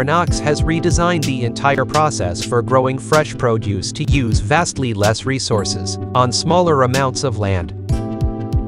Iron Ox has redesigned the entire process for growing fresh produce to use vastly less resources on smaller amounts of land.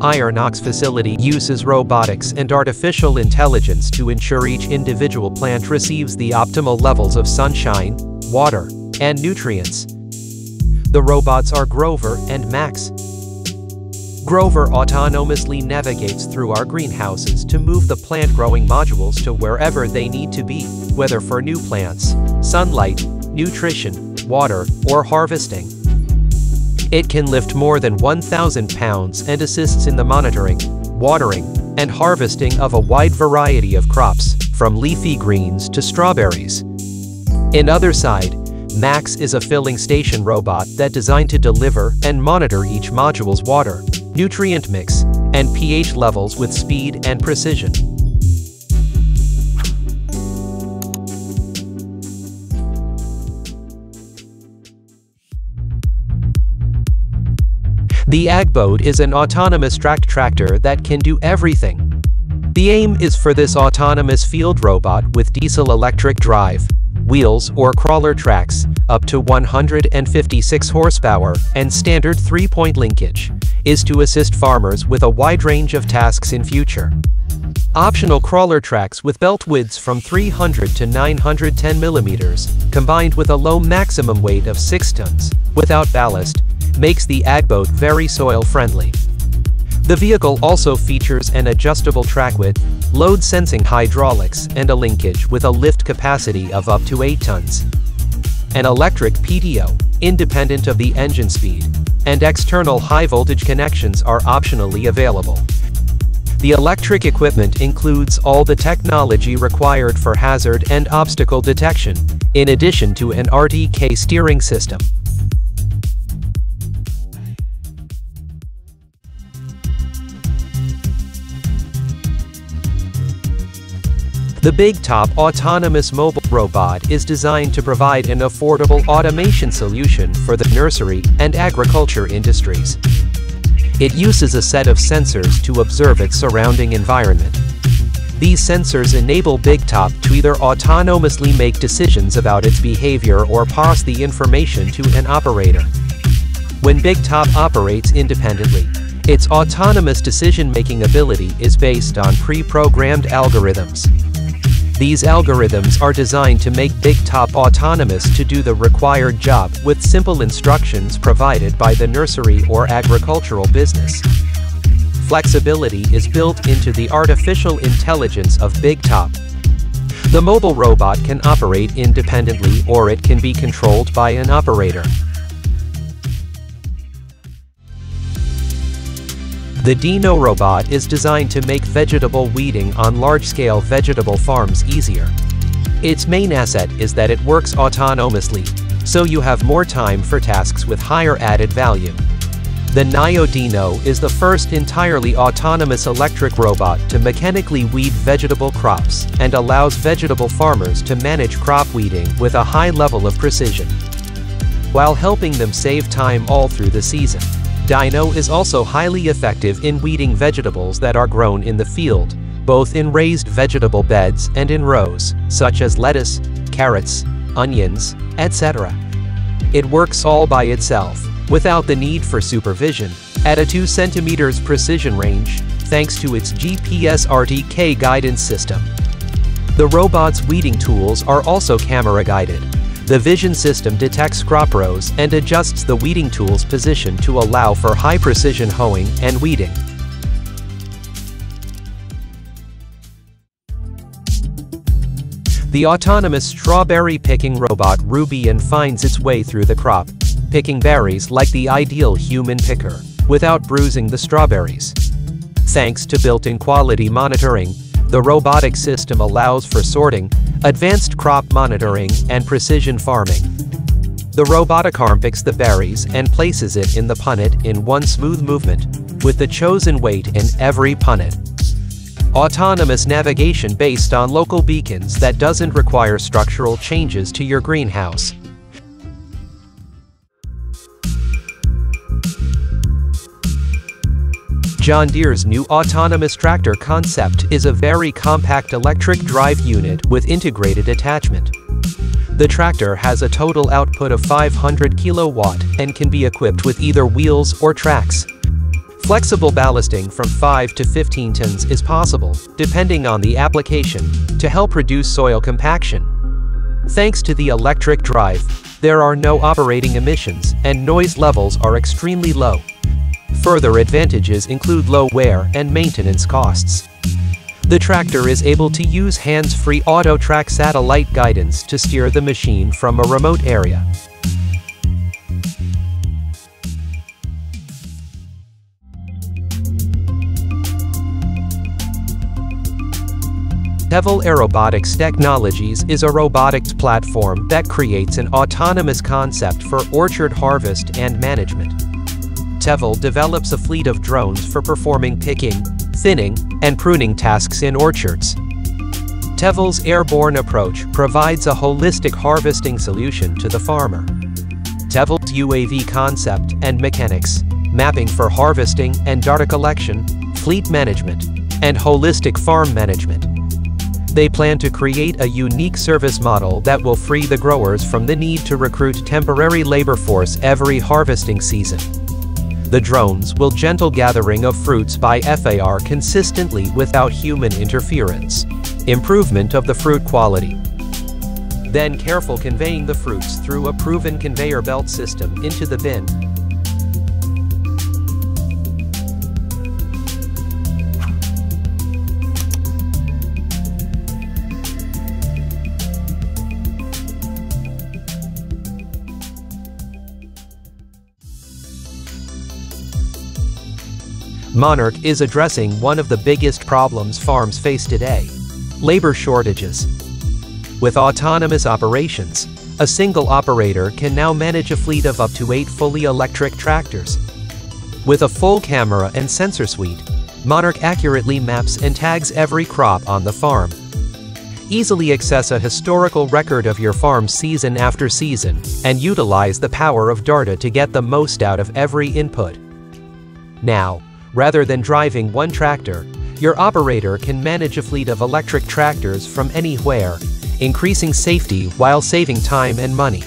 Iron Ox facility uses robotics and artificial intelligence to ensure each individual plant receives the optimal levels of sunshine, water, and nutrients. The robots are Grover and Max. Grover autonomously navigates through our greenhouses to move the plant growing modules to wherever they need to be, whether for new plants, sunlight, nutrition, water, or harvesting. It can lift more than 1,000 pounds and assists in the monitoring, watering, and harvesting of a wide variety of crops, from leafy greens to strawberries. In other side, Max is a filling station robot that designed to deliver and monitor each module's water, nutrient mix, and pH levels with speed and precision. The AgBot is an autonomous track tractor that can do everything. The aim is for this autonomous field robot with diesel-electric drive, wheels or crawler tracks, up to 156 horsepower and standard three-point linkage, is to assist farmers with a wide range of tasks in future. Optional crawler tracks with belt widths from 300 to 910 millimeters, combined with a low maximum weight of 6 tons, without ballast, makes the AgBot very soil-friendly. The vehicle also features an adjustable track width, load sensing hydraulics and a linkage with a lift capacity of up to 8 tons. An electric PTO, independent of the engine speed, and external high-voltage connections are optionally available. The electric equipment includes all the technology required for hazard and obstacle detection, in addition to an RTK steering system. The Big Top autonomous mobile robot is designed to provide an affordable automation solution for the nursery and agriculture industries. It uses a set of sensors to observe its surrounding environment. These sensors enable Big Top to either autonomously make decisions about its behavior or pass the information to an operator. When Big Top operates independently, its autonomous decision-making ability is based on pre-programmed algorithms. These algorithms are designed to make BigTop autonomous to do the required job with simple instructions provided by the nursery or agricultural business. Flexibility is built into the artificial intelligence of BigTop. The mobile robot can operate independently or it can be controlled by an operator. The Dino robot is designed to make vegetable weeding on large-scale vegetable farms easier. Its main asset is that it works autonomously, so you have more time for tasks with higher added value. The Naio Dino is the first entirely autonomous electric robot to mechanically weed vegetable crops and allows vegetable farmers to manage crop weeding with a high level of precision, while helping them save time all through the season. Dino is also highly effective in weeding vegetables that are grown in the field, both in raised vegetable beds and in rows, such as lettuce, carrots, onions, etc. It works all by itself, without the need for supervision, at a 2 cm precision range, thanks to its GPS RTK guidance system. The robot's weeding tools are also camera guided, the vision system detects crop rows and adjusts the weeding tool's position to allow for high-precision hoeing and weeding. The autonomous strawberry picking robot Rubion finds its way through the crop, picking berries like the ideal human picker, without bruising the strawberries. Thanks to built-in quality monitoring, the robotic system allows for sorting, advanced crop monitoring, and precision farming. The robotic arm picks the berries and places it in the punnet in one smooth movement, with the chosen weight in every punnet. Autonomous navigation based on local beacons that doesn't require structural changes to your greenhouse. John Deere's new autonomous tractor concept is a very compact electric drive unit with integrated attachment. The tractor has a total output of 500 kilowatt and can be equipped with either wheels or tracks. Flexible ballasting from 5 to 15 tons is possible, depending on the application, to help reduce soil compaction. Thanks to the electric drive, there are no operating emissions and noise levels are extremely low. Further advantages include low wear and maintenance costs. The tractor is able to use hands-free auto-track satellite guidance to steer the machine from a remote area. Tevel Aerobotics Technologies is a robotics platform that creates an autonomous concept for orchard harvest and management. Tevel develops a fleet of drones for performing picking, thinning, and pruning tasks in orchards. Tevel's airborne approach provides a holistic harvesting solution to the farmer. Tevel's UAV concept and mechanics, mapping for harvesting and data collection, fleet management, and holistic farm management they plan to create a unique service model that will free the growers from the need to recruit temporary labor force every harvesting season. The drones will gentle gathering of fruits by FAR consistently without human interference. Improvement of the fruit quality. Then careful conveying the fruits through a proven conveyor belt system into the bin Monarch is addressing one of the biggest problems farms face today labor shortages. With autonomous operations, a single operator can now manage a fleet of up to eight fully electric tractors. With a full camera and sensor suite, Monarch accurately maps and tags every crop on the farm. Easily access a historical record of your farm season after season and utilize the power of data to get the most out of every input. Now, Rather than driving one tractor, your operator can manage a fleet of electric tractors from anywhere, increasing safety while saving time and money.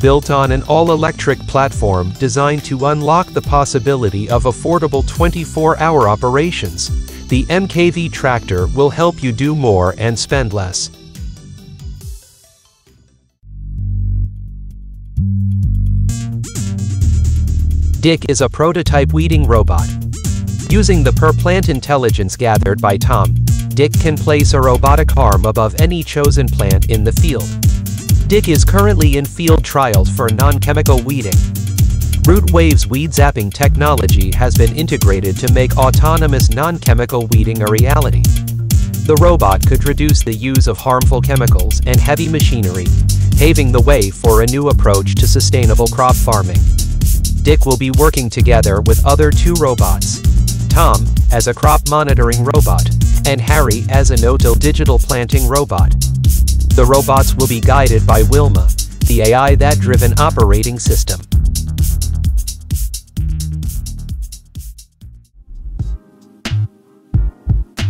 Built on an all-electric platform designed to unlock the possibility of affordable 24-hour operations, the MKV tractor will help you do more and spend less. Dick is a prototype weeding robot Using the per-plant intelligence gathered by Tom, Dick can place a robotic arm above any chosen plant in the field. Dick is currently in field trials for non-chemical weeding. RootWave's weed zapping technology has been integrated to make autonomous non-chemical weeding a reality. The robot could reduce the use of harmful chemicals and heavy machinery, paving the way for a new approach to sustainable crop farming. Dick will be working together with other two robots, Tom, as a crop monitoring robot, and Harry as a no-till digital planting robot. The robots will be guided by Wilma, the AI that driven operating system.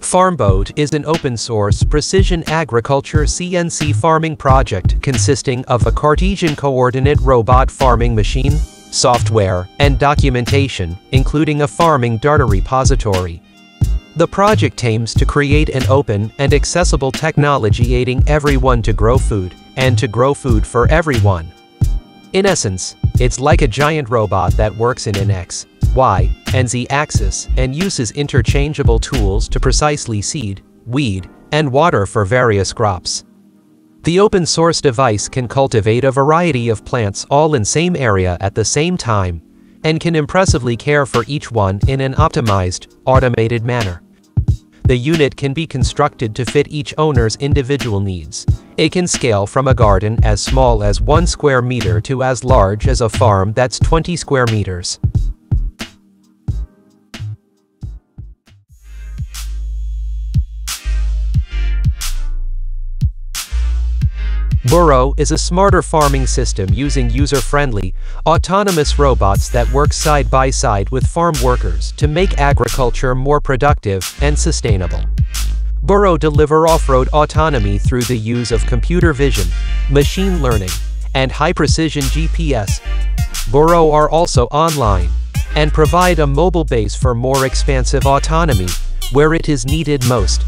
FarmBot is an open-source precision agriculture CNC farming project consisting of a Cartesian coordinate robot farming machine, software, and documentation, including a farming data repository. The project aims to create an open and accessible technology aiding everyone to grow food, and to grow food for everyone. In essence, it's like a giant robot that works in an X, Y, and Z axis and uses interchangeable tools to precisely seed, weed, and water for various crops. The open source device can cultivate a variety of plants all in same area at the same time, and can impressively care for each one in an optimized, automated manner. The unit can be constructed to fit each owner's individual needs. It can scale from a garden as small as 1 square meter to as large as a farm that's 20 square meters. Burro is a smarter farming system using user-friendly, autonomous robots that work side by side with farm workers to make agriculture more productive and sustainable. Burro deliver off-road autonomy through the use of computer vision, machine learning, and high-precision GPS. Burro are also online and provide a mobile base for more expansive autonomy where it is needed most.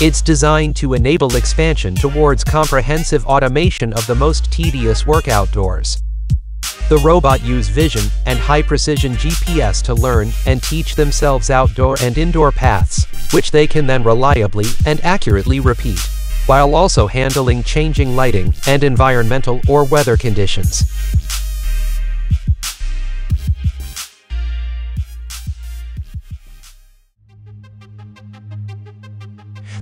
It's designed to enable expansion towards comprehensive automation of the most tedious work outdoors. The robot use vision and high-precision GPS to learn and teach themselves outdoor and indoor paths, which they can then reliably and accurately repeat, while also handling changing lighting and environmental or weather conditions.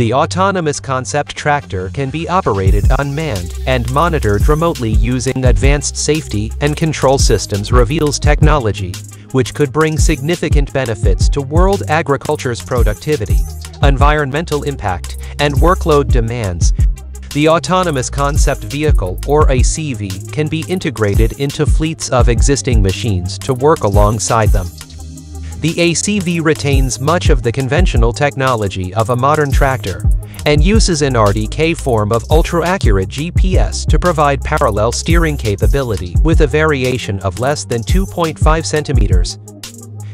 The autonomous concept tractor can be operated unmanned and monitored remotely using advanced safety and control systems reveals technology, which could bring significant benefits to world agriculture's productivity, environmental impact, and workload demands. The Autonomous Concept Vehicle, or ACV, can be integrated into fleets of existing machines to work alongside them. The ACV retains much of the conventional technology of a modern tractor, and uses an RTK form of ultra-accurate GPS to provide parallel steering capability with a variation of less than 2.5 centimeters.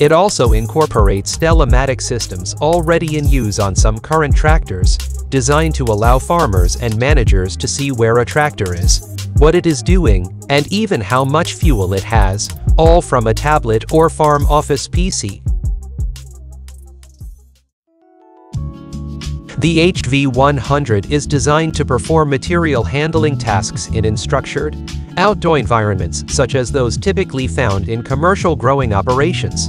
It also incorporates telematic systems already in use on some current tractors, designed to allow farmers and managers to see where a tractor is, what it is doing, and even how much fuel it has, all from a tablet or farm office PC. The HV100 is designed to perform material handling tasks in unstructured, outdoor environments such as those typically found in commercial growing operations.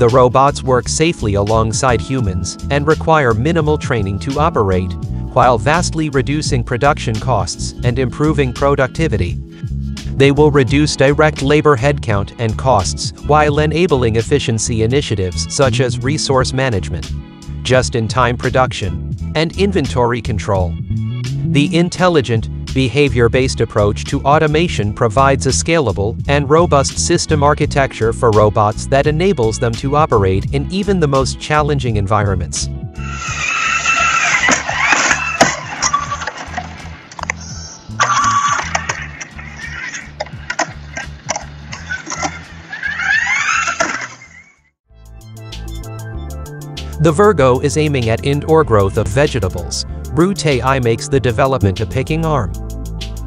The robots work safely alongside humans and require minimal training to operate, while vastly reducing production costs and improving productivity. They will reduce direct labor headcount and costs while enabling efficiency initiatives such as resource management, just-in-time production, and inventory control. The intelligent, behavior-based approach to automation provides a scalable and robust system architecture for robots that enables them to operate in even the most challenging environments. The Virgo is aiming at indoor growth of vegetables. Root makes the development a picking arm.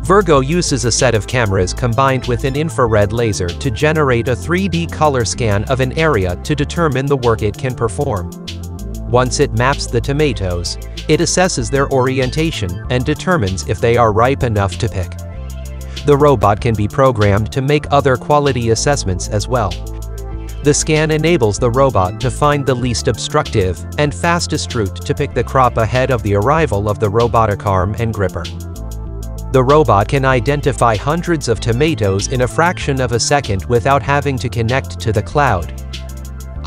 Virgo uses a set of cameras combined with an infrared laser to generate a 3D color scan of an area to determine the work it can perform. Once it maps the tomatoes, it assesses their orientation and determines if they are ripe enough to pick. The robot can be programmed to make other quality assessments as well. The scan enables the robot to find the least obstructive and fastest route to pick the crop ahead of the arrival of the robotic arm and gripper. The robot can identify hundreds of tomatoes in a fraction of a second without having to connect to the cloud.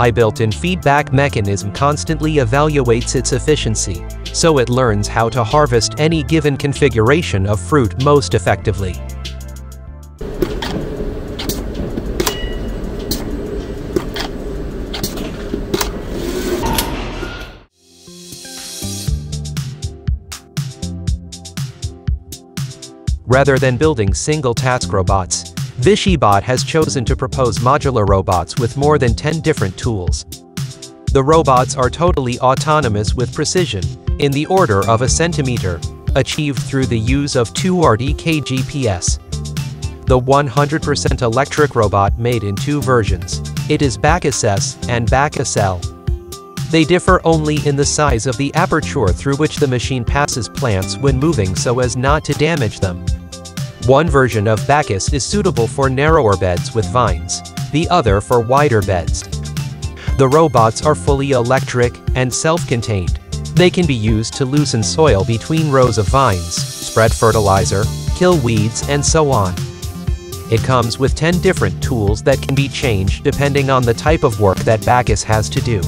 A built-in feedback mechanism constantly evaluates its efficiency, so it learns how to harvest any given configuration of fruit most effectively. Rather than building single-task robots, Vitibot has chosen to propose modular robots with more than 10 different tools. The robots are totally autonomous with precision, in the order of a centimeter, achieved through the use of two RTK GPS. The 100% electric robot made in two versions. It is Bakus S and Bakus L. They differ only in the size of the aperture through which the machine passes plants when moving so as not to damage them. One version of Bakus is suitable for narrower beds with vines, the other for wider beds. The robots are fully electric and self-contained. They can be used to loosen soil between rows of vines, spread fertilizer, kill weeds and so on. It comes with 10 different tools that can be changed depending on the type of work that Bakus has to do.